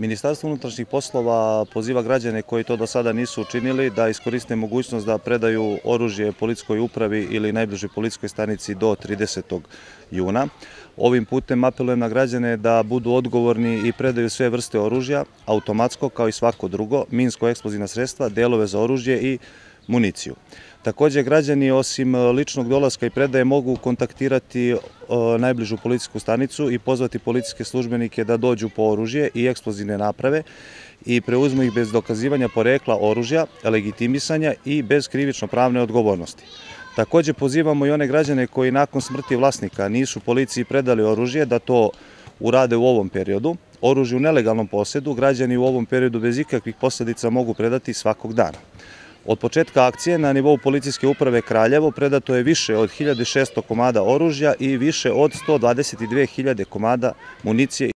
Ministarstvo unutrašnjih poslova poziva građane koji to do sada nisu učinili da iskoriste mogućnost da predaju oružje policijskoj upravi ili najbližoj policijskoj stanici do 30. juna. Ovim putem apelujem na građane da budu odgovorni i predaju sve vrste oružja, automatsko kao i svako drugo, minsko-eksplozivna sredstva, delove za oružje i municiju. Takođe, građani osim ličnog dolaska i predaje mogu kontaktirati najbližu policijsku stanicu i pozvati policijske službenike da dođu po oružje i eksplozivne naprave i preuzmu ih bez dokazivanja porekla oružja, legitimisanja i bez krivično pravne odgovornosti. Takođe pozivamo i one građane koji nakon smrti vlasnika nisu policiji predali oružje da to urade u ovom periodu. Oružje u nelegalnom posedu građani u ovom periodu bez ikakvih posledica mogu predati svakog dana. Od početka akcije na nivou policijske uprave Kraljevo predato je više od 1600 komada oružja i više od 122.000 komada municije